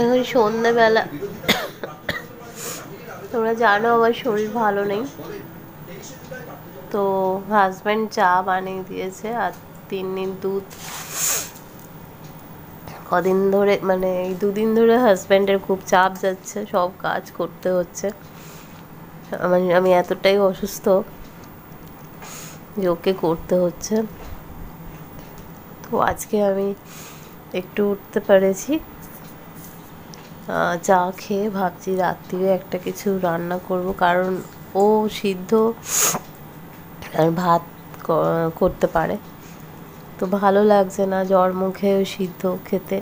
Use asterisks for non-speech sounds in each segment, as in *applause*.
এখন সন্ধ্যেবেলা। তোমরা জানো আমার শরীর ভালো নেই। তো হাজব্যান্ড চা বানিয়ে দিয়েছে আর তিন দিন দুধ। কদিন ধরে মানে এই দুদিন ধরে হাজব্যান্ডের খুব চাপ যাচ্ছে, সব কাজ করতে হচ্ছে। আমার আমি এতটাই অসুস্থ যে ওকে করতে হচ্ছে। তো আজকে আমি একটু উঠতে পেরেছি। চা খেয়ে ভাবছি রাত্রিরে একটা কিছু রান্না করব। কারণ ও সিদ্ধ আর ভাত করতে পারে। তো ভালো লাগছে না জ্বর মুখে সিদ্ধ খেতে।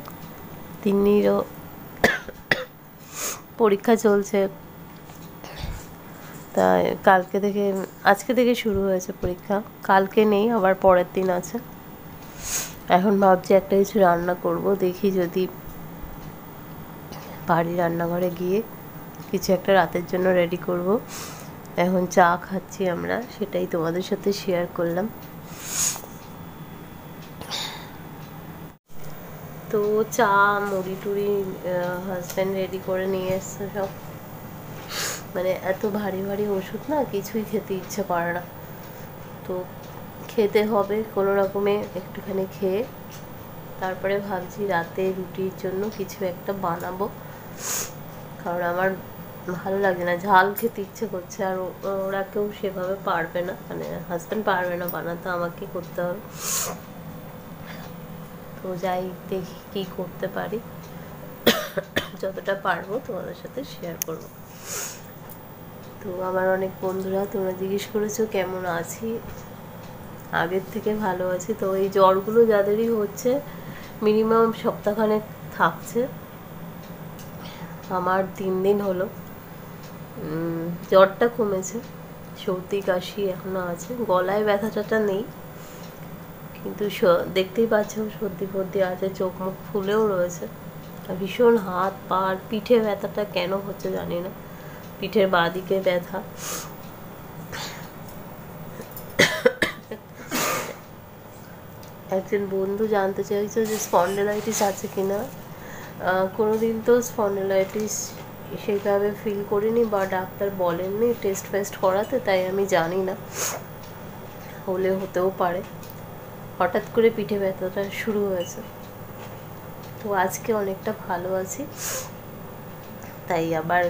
তিন্নিরও পরীক্ষা চলছে। তাই কালকে থেকে, আজকে থেকে শুরু হয়েছে পরীক্ষা। কালকে নেই, আবার পরের দিন আছে। এখন ভাবছি একটা কিছু রান্না করব, দেখি যদি বাড়ি রান্নাঘরে গিয়ে কিছু একটা রাতের জন্য রেডি করব। এখন চা খাচ্ছি আমরা, সেটাই তোমাদের সাথে শেয়ার করলাম। তো চা, মুড়ি টুড়ি হাজব্যান্ড রেডি করে নিয়ে এসছে সব। মানে এত ভারী ভারী ওষুধ না, কিছুই খেতে ইচ্ছে করে না। তো খেতে হবে কোনো রকমে একটুখানি খেয়ে। তারপরে ভাবছি রাতে রুটির জন্য কিছু একটা বানাবো। কারণ আমার ভালো লাগে না, ঝাল খেতে ইচ্ছে করছে আর ওরা কেউ সেভাবে পারবে না মানে হাজব্যান্ড পারবে না বানাতে, আমাকে করতে হবে। তো যাই দেখি কি করতে পারি। যতটা পারব তোমাদের সাথে শেয়ার করব। তো আমার অনেক বন্ধুরা তোমরা জিজ্ঞেস করেছ, কেমন আছি? আগের থেকে ভালো আছি। তো এই জ্বরগুলো যাদেরই হচ্ছে মিনিমাম সপ্তাহখানেক থাকছে। আমার তিন দিন হলো। জ্বরটা কমেছে, সর্দি, কাশি এখনও আছে। গলায় ব্যথাটা নেই, কিন্তু দেখতেই পাচ্ছ সর্দি ফর্দি আছে, চোখ মুখ ফুলেও রয়েছে। ভীষণ হাত, পা পিঠে ব্যথাটা কেন হচ্ছে জানি না। পিঠের বাঁদিকে ব্যথা। একজন বন্ধু জানতে চাইছে যে স্পন্ডেলাইটিস আছে কিনা। কোনোদিন তো স্পন্ডেলাইটিস সেইভাবে ফিল করিনি বা ডাক্তার বলেননি টেস্ট ফেস্ট করাতে, তাই আমি জানি না। হলে হতেও পারে। হঠাৎ করে পিঠে ব্যথাটা শুরু হয়েছে। তো আজকে অনেকটা ভালো আছি। তাই আবার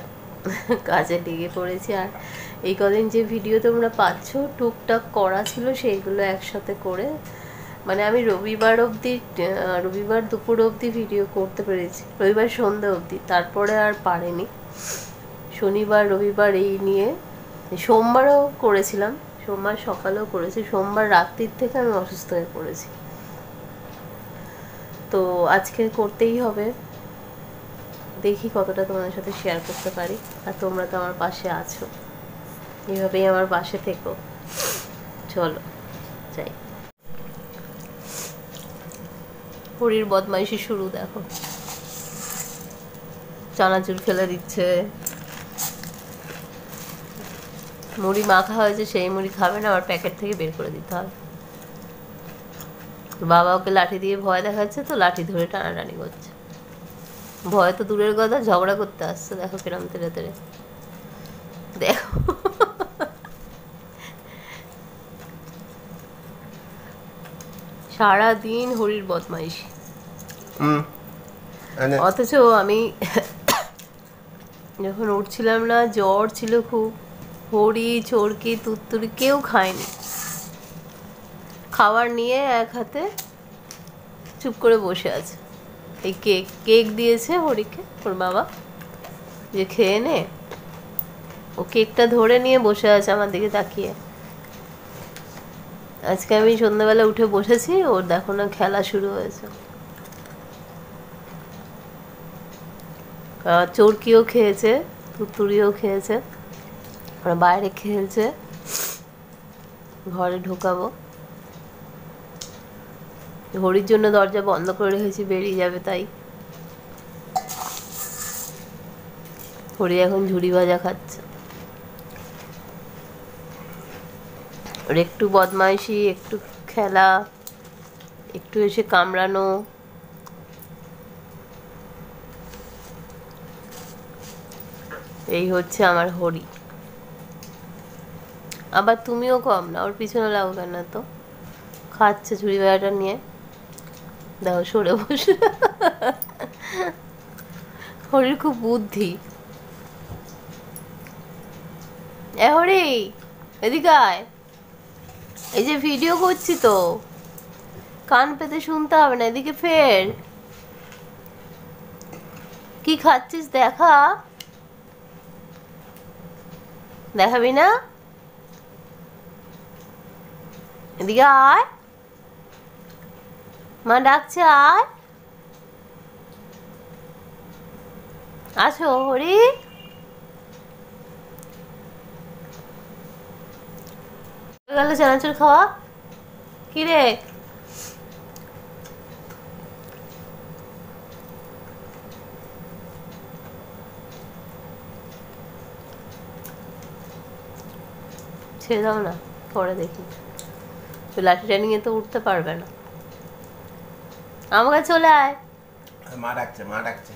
কাজে লেগে পড়েছি। আর এই কদিন যে ভিডিও তোমরা পাচ্ছ, টুকটাক করা ছিল, সেইগুলো একসাথে করে মানে আমি রবিবার অবধি রবিবার দুপুর অবধি ভিডিও করতে পেরেছি। রবিবার সন্ধ্যা অবধি, তারপরে আর পারেনি। শনিবার, রবিবার এই নিয়ে, সোমবারও করেছিলাম, সোমবার সকালেও করেছি, সোমবার রাত্রির থেকে আমি অসুস্থ হয়ে পড়েছি। তো আজকে করতেই হবে। দেখি কতটা তোমাদের সাথে শেয়ার করতে পারি, আর তোমরা তো আমার পাশে আছো। এইভাবেই আমার পাশে থেকো। চলো, যাই। পুরীর বদমাইশি শুরু, দেখো। চানাচুর ফেলে দিচ্ছে। মুড়ি মাখা হয়েছে, সেই মুড়ি খাবে না, আবার প্যাকেট থেকে বের করে দিতে হবে। বাবা ওকে লাঠি দিয়ে ভয় দেখাচ্ছে তো, লাঠি ধরে টানাটানি করছে। ভয় তো দূরের কথা, ঝগড়া করতে আসছে, দেখো কিরম তেরে তেরে দেখো। সারা দিন হরির বদমাইশি। অথচ আমি *coughs* যখন উঠছিলাম না জ্বর ছিল খুব হরি চরকি তুত্তুরি কেউ খায়নি। খাবার নিয়ে এক হাতে চুপ করে বসে আছে। এই কেক কেক দিয়েছে হরিকে ওর বাবা। যে খেয়ে নে ও কেকটা ধরে নিয়ে বসে আছে আমার দিকে তাকিয়ে। আজকে আমি সন্ধ্যাবেলা উঠে বসেছি, ওর দেখো না খেলা শুরু হয়েছে। চরকিও খেয়েছে তুতুরিও খেয়েছে বাইরে খেয়েছে ঘরে ঢোকাবো। হরির জন্য দরজা বন্ধ করে রেখেছি, বেরিয়ে যাবে তাই। হরি এখন ঝুড়ি ভাজা খাচ্ছে। ওর একটু বদমাইশি, একটু খেলা, একটু এসে কামড়ানো। এই হচ্ছে আমার হরি। আবার তুমিও কম না, ওর পিছনে লাগবে না তো। খাচ্ছে ঝুড়ি বেড়াটা নিয়ে। দেখো সরে বসে। হরির খুব বুদ্ধি। এ হরি, এদিকে আয়। এই যে ভিডিও করছি তো, কান পেতে শুনতে হবে না, এদিকে ফের। কি খাচ্ছিস দেখা? দেখাবি না? এদিকে আয়। মা ডাকছে, আয়। আছো হরি। গেল চানাচুর খাওয়া? কি রে? ছেড়ে দাও না, পরে দেখি। তো লাঠিটা নিয়ে তো উঠতে পারবে না। আমাকে চলে আয়। মা ডাকছে মা ডাকছে।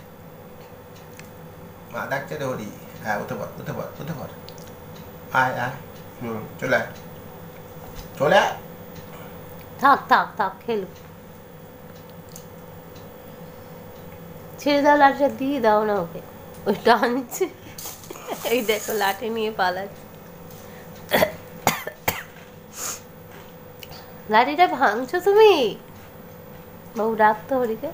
মা ডাকছে রে হ্যাঁ উঠে পর উঠে পর উঠে পর আয় আয়। হুম, চলে আয়। চলে থাক থাক থাক খেলু। ছেড়ে দাও লাঠিটা দিয়ে দাও না ওকে। ওই টানছে এই দেখো লাঠি নিয়ে পালাচ্ছে। লাঠিটা ভাঙছো তুমি? বাবু ডাকতো হরিকে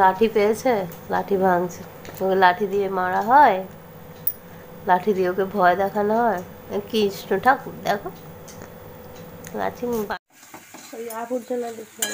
লাঠি পেয়েছে লাঠি ভাঙছে। ওকে লাঠি দিয়ে মারা হয়। লাঠি দিয়ে ওকে ভয় দেখানো হয়? কৃষ্ণ ঠাকুর দেখো। লাঠি ওই আবর্জনা দেখে